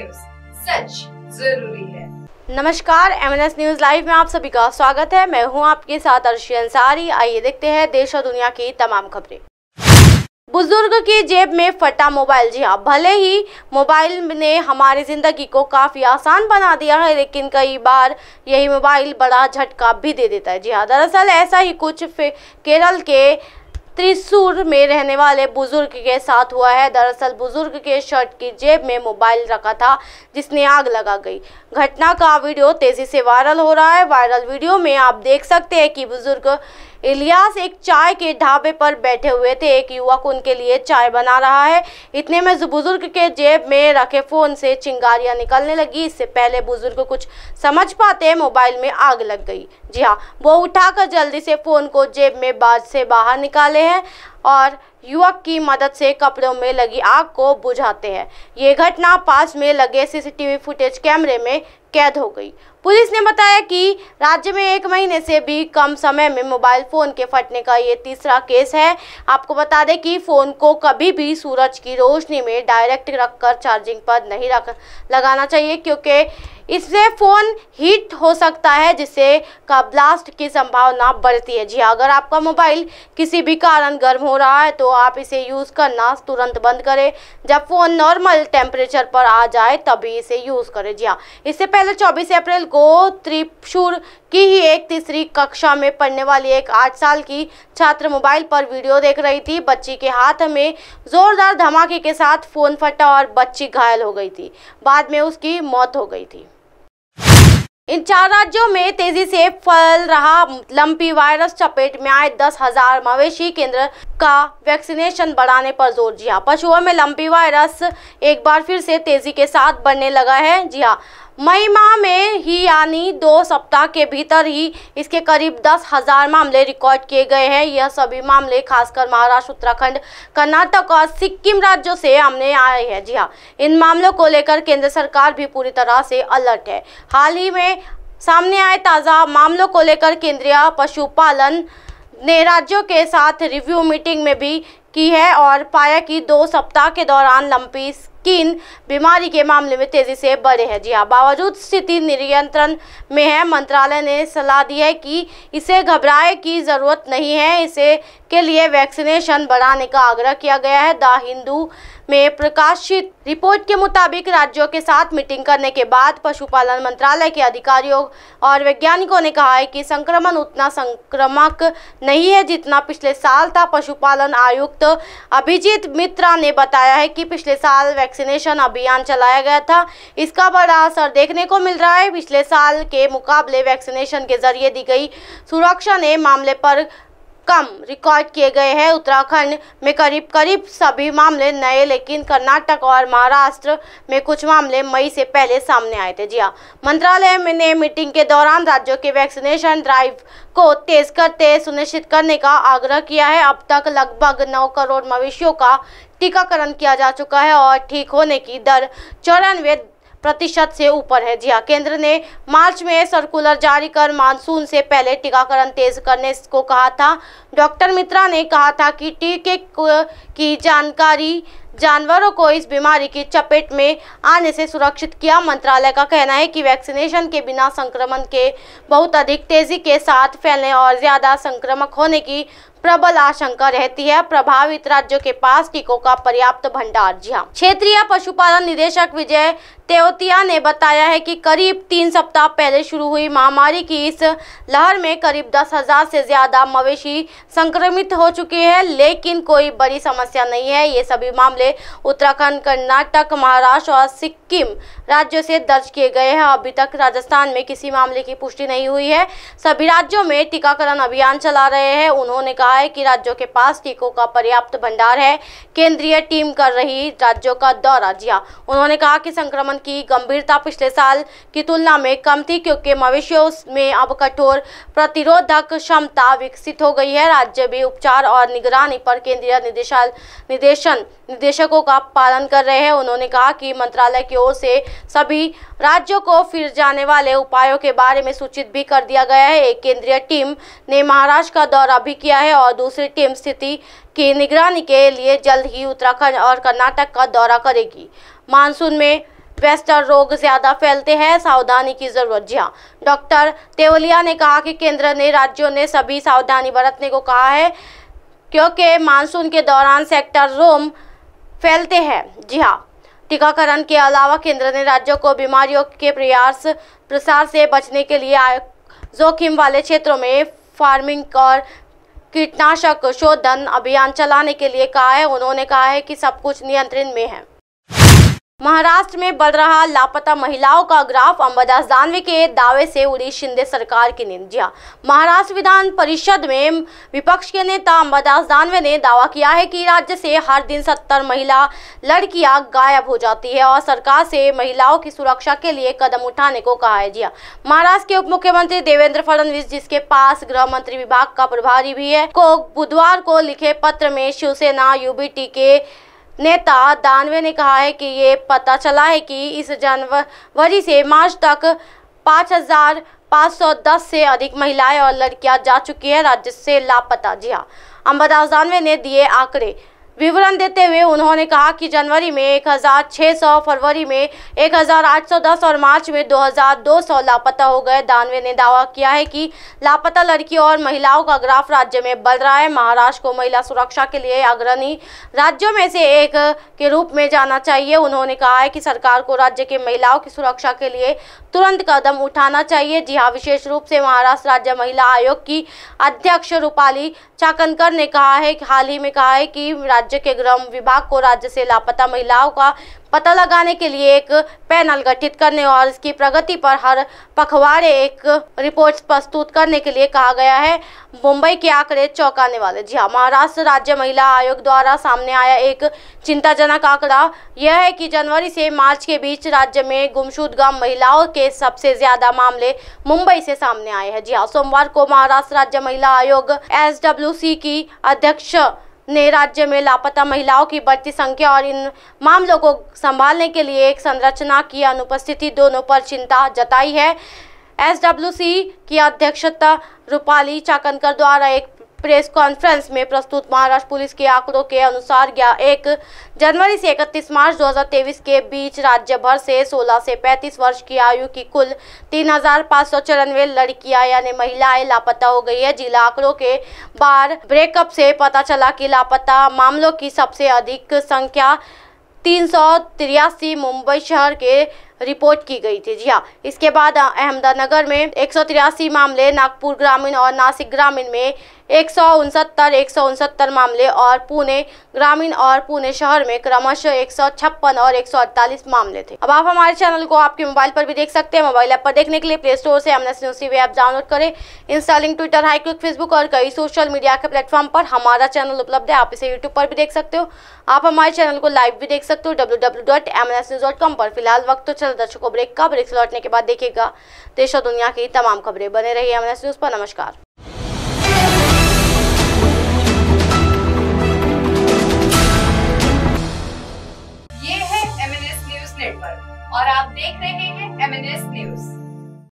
News. सच ज़रूरी है। नमस्कार एमएनएस न्यूज़ लाइव में आप सभी का स्वागत है। मैं हूँ आपके साथ अर्शी अंसारी। आइए देखते हैं देश और दुनिया की तमाम खबरें। बुज़ुर्ग की जेब में फटा मोबाइल। जी हाँ भले ही मोबाइल ने हमारी ज़िंदगी को काफ़ी आसान बना दिया है, लेकिन कई बार यही मोबाइल बड़ा झटका भी दे देता है। जी हाँ दरअसल ऐसा ही कुछ केरल के त्रिशूर में रहने वाले बुज़ुर्ग के साथ हुआ है। दरअसल बुज़ुर्ग के शर्ट की जेब में मोबाइल रखा था, जिसने आग लगा गई। घटना का वीडियो तेज़ी से वायरल हो रहा है। वायरल वीडियो में आप देख सकते हैं कि बुज़ुर्ग इलियास एक चाय के ढाबे पर बैठे हुए थे। एक युवक उनके लिए चाय बना रहा है। इतने में बुज़ुर्ग के जेब में रखे फ़ोन से चिंगारियाँ निकलने लगी। इससे पहले बुज़ुर्ग कुछ समझ पाते, मोबाइल में आग लग गई। जी हाँ वो उठाकर जल्दी से फ़ोन को जेब में बाज से बाहर निकाले हैं। और युवक की मदद से कपड़ों में लगी आग को बुझाते हैं। ये घटना पास में लगे सीसीटीवी फुटेज कैमरे में कैद हो गई। पुलिस ने बताया कि राज्य में एक महीने से भी कम समय में मोबाइल फ़ोन के फटने का ये तीसरा केस है। आपको बता दें कि फ़ोन को कभी भी सूरज की रोशनी में डायरेक्ट रखकर चार्जिंग पर नहीं रख लगाना चाहिए, क्योंकि इससे फ़ोन हीट हो सकता है जिससे का ब्लास्ट की संभावना बढ़ती है। जी हाँ, अगर आपका मोबाइल किसी भी कारण गर्म हो रहा है तो आप इसे यूज़ करना तुरंत बंद करें। जब फ़ोन नॉर्मल टेम्परेचर पर आ जाए तभी इसे यूज़ करें। जी हाँ इससे पहले 24 अप्रैल को त्रिशूर की ही एक तीसरी कक्षा में पढ़ने वाली एक आठ साल की छात्र मोबाइल पर वीडियो देख रही थी। बच्ची के हाथ में जोरदार धमाके के साथ फ़ोन फटा और बच्ची घायल हो गई थी। बाद में उसकी मौत हो गई थी। इन चार राज्यों में तेज़ी से फैल रहा लंपी वायरस। चपेट में आए दस हज़ार मवेशी केंद्र का वैक्सीनेशन बढ़ाने पर ज़ोर दिया। पशुओं में लंपी वायरस एक बार फिर से तेज़ी के साथ बढ़ने लगा है। जी हाँ मई माह में ही, यानी दो सप्ताह के भीतर ही, इसके करीब दस हज़ार मामले रिकॉर्ड किए गए हैं। यह सभी मामले खासकर महाराष्ट्र, उत्तराखंड, कर्नाटक और सिक्किम राज्यों से सामने आए हैं। जी हाँ इन मामलों को लेकर केंद्र सरकार भी पूरी तरह से अलर्ट है। हाल ही में सामने आए ताज़ा मामलों को लेकर केंद्रीय पशुपालन ने राज्यों के साथ रिव्यू मीटिंग में भी की है और पाया कि दो सप्ताह के दौरान लंपी बीमारी के मामले में तेज़ी से बढ़े हैं। जी हाँ बावजूद स्थिति नियंत्रण में है, मंत्रालय ने सलाह दी है कि इसे घबराए की ज़रूरत नहीं है। इसे के लिए वैक्सीनेशन बढ़ाने का आग्रह किया गया है। द हिंदू में प्रकाशित रिपोर्ट के मुताबिक राज्यों के साथ मीटिंग करने के बाद पशुपालन मंत्रालय के अधिकारियों और वैज्ञानिकों ने कहा है कि संक्रमण उतना संक्रमक नहीं है जितना पिछले साल था। पशुपालन आयुक्त अभिजीत मित्रा ने बताया है कि पिछले साल वैक्सीनेशन अभियान चलाया गया था। इसका बड़ा असर देखने को मिल रहा है। पिछले साल के मुकाबले वैक्सीनेशन के ज़रिए दी गई सुरक्षा ने मामले पर कम रिकॉर्ड किए गए हैं। उत्तराखंड में करीब करीब सभी मामले नए, लेकिन कर्नाटक और महाराष्ट्र में कुछ मामले मई से पहले सामने आए थे। जी हाँ मंत्रालय ने मीटिंग के दौरान राज्यों के वैक्सीनेशन ड्राइव को तेज करते सुनिश्चित करने का आग्रह किया है। अब तक लगभग नौ करोड़ मवेशियों का टीकाकरण किया जा चुका है और ठीक होने की दर चौरानवे प्रतिशत से ऊपर है। जी हाँ केंद्र ने मार्च में सर्कुलर जारी कर मानसून से पहले टीकाकरण तेज करने को कहा था। डॉक्टर मित्रा ने कहा था कि टीके की जानकारी, जानवरों को इस बीमारी की चपेट में आने से सुरक्षित किया। मंत्रालय का कहना है कि वैक्सीनेशन के बिना संक्रमण के बहुत अधिक तेज़ी के साथ फैलने और ज़्यादा संक्रमक होने की प्रबल आशंका रहती है। प्रभावित राज्यों के पास टीकों का पर्याप्त भंडार। जी हाँ। क्षेत्रीय पशुपालन निदेशक विजय तेवतिया ने बताया है कि करीब तीन सप्ताह पहले शुरू हुई महामारी की इस लहर में करीब दस हज़ार से ज़्यादा मवेशी संक्रमित हो चुके हैं, लेकिन कोई बड़ी समस्या नहीं है। ये सभी मामले उत्तराखंड, कर्नाटक, महाराष्ट्र और सिक्किम राज्यों से दर्ज किए गए हैं। अभी तक राजस्थान में किसी मामले की पुष्टि नहीं हुई है। सभी राज्यों में टीकाकरण अभियान चला रहे हैं। उन्होंने कहा है कि राज्यों के पास टीकों का पर्याप्त भंडार है। केंद्रीय टीम कर रही राज्यों का दौरा। जिया उन्होंने कहा कि संक्रमण की गंभीरता पिछले साल की तुलना में कम थी, क्योंकि मवेशियों में अब कठोर प्रतिरोधक क्षमता विकसित हो गई है। राज्य भी उपचार और निगरानी पर केंद्रीय निदेशाल, निदेशन, निदेशकों का पालन कर रहे हैं। उन्होंने कहा कि मंत्रालय की ओर से सभी राज्यों को फिर जाने वाले उपायों के बारे में सूचित भी कर दिया गया है। एक केंद्रीय टीम ने महाराष्ट्र का दौरा भी किया है और दूसरी टीम स्थिति की निगरानी के लिए जल्द ही उत्तराखंड और कर्नाटक का दौरा करेगी। मानसून में वेस्टर रोग ज़्यादा फैलते हैं, सावधानी की ज़रूरत। जी हाँ डॉक्टर तेवलिया ने कहा कि केंद्र ने राज्यों ने सभी सावधानी बरतने को कहा है, क्योंकि मानसून के दौरान सेक्टर रोम फैलते हैं। जी हाँ टीकाकरण के अलावा केंद्र ने राज्यों को बीमारियों के प्रयास, प्रसार से बचने के लिए जोखिम वाले क्षेत्रों में फ़ार्मिंग और कीटनाशक शोधन अभियान चलाने के लिए कहा है। उन्होंने कहा है कि सब कुछ नियंत्रण में है। महाराष्ट्र में बढ़ रहा लापता महिलाओं का ग्राफ अंबादास दानवे के दावे से उड़ी शिंदे सरकार की नींद। हाँ, महाराष्ट्र विधान परिषद में विपक्ष के नेता अंबादास दानवे ने दावा किया है कि राज्य से हर दिन सत्तर महिला लड़कियाँ गायब हो जाती है और सरकार से महिलाओं की सुरक्षा के लिए कदम उठाने को कहा है। जी हाँ, महाराष्ट्र के उप मुख्यमंत्री देवेंद्र फडणवीस जिसके पास गृह मंत्री विभाग का प्रभारी भी है को बुधवार को लिखे पत्र में शिवसेना यूबीटी के नेता दानवे ने कहा है कि ये पता चला है कि इस जनवरी से मार्च तक पाँच हज़ार पाँच सौ दस से अधिक महिलाएँ और लड़कियाँ जा चुकी हैं। राज्य से लापता। जी हाँ अंबादास दानवे ने दिए आंकड़े। विवरण देते हुए उन्होंने कहा कि जनवरी में 1600 फरवरी में 1810 और मार्च में 2200 लापता हो गए। दानवे ने दावा किया है कि लापता लड़कियों और महिलाओं का ग्राफ राज्य में बढ़ रहा है। महाराष्ट्र को महिला सुरक्षा के लिए अग्रणी राज्यों में से एक के रूप में जाना चाहिए। उन्होंने कहा है कि सरकार को राज्य के महिलाओं की सुरक्षा के लिए तुरंत कदम उठाना चाहिए। जी हाँ विशेष रूप से महाराष्ट्र राज्य महिला आयोग की अध्यक्ष रूपाली चाकनकर ने कहा है हाल ही में कहा है कि राज्य के गृह विभाग को राज्य से लापता महिलाओं का पता लगाने के लिए एक पैनल गठित करने और इसकी प्रगति पर हर पखवाड़े एक रिपोर्ट प्रस्तुत करने के लिए कहा गया है। मुंबई के आंकड़े चौंकाने वाले। जी हाँ महाराष्ट्र राज्य महिला आयोग द्वारा सामने आया एक चिंताजनक आंकड़ा। यह है कि जनवरी से मार्च के बीच राज्य में गुमशुदगा महिलाओं के सबसे ज़्यादा मामले मुंबई से सामने आए हैं। जी हाँ सोमवार को महाराष्ट्र राज्य महिला आयोग एसडब्ल्यूसी की अध्यक्ष ने राज्य में लापता महिलाओं की बढ़ती संख्या और इन मामलों को संभालने के लिए एक संरचना की अनुपस्थिति दोनों पर चिंता जताई है। एसडब्ल्यूसी की अध्यक्षता रूपाली चाकनकर द्वारा एक प्रेस कॉन्फ्रेंस में प्रस्तुत महाराष्ट्र पुलिस के आंकड़ों के अनुसार एक जनवरी से 31 मार्च 2023 के बीच राज्य भर से 16 से 35 वर्ष की आयु की कुल तीन हज़ार पाँच सौ चौरानवे लड़कियाँ यानी महिलाएँ लापता हो गई है। जिला आंकड़ों के बार ब्रेकअप से पता चला कि लापता मामलों की सबसे अधिक संख्या तीन सौ तिरासी मुंबई शहर के रिपोर्ट की गई थी। जी हाँ इसके बाद अहमदानगर में एक सौ तिरासी मामले, नागपुर ग्रामीण और नासिक ग्रामीण में एक सौ उनसत्तर, एक सौ उनसत्तर मामले और पुणे ग्रामीण और पुणे शहर में क्रमशः एक सौ छप्पन और एक सौ अड़तालीस मामले थे। अब आप हमारे चैनल को आपके मोबाइल पर भी देख सकते हैं। मोबाइल ऐप पर देखने के लिए प्ले स्टोर से MS News TV app download करें। इंस्टॉलिंग ट्विटर हाई क्लिक फेसबुक और कई सोशल मीडिया के प्लेटफॉर्म पर हमारा चैनल उपलब्ध है। आप इसे यूट्यूब पर भी देख सकते हो। आप हमारे चैनल को लाइव भी देख सकते हो। डब्ल्यू पर। फ़िलहाल वक्त तो चल दर्शकों ब्रेक का, ब्रेक लौटने के बाद देखिएगा देश और दुनिया की तमाम खबरें। बने रही एम न्यूज़ पर। नमस्कार। देख रहे हैं एमएनएस न्यूज़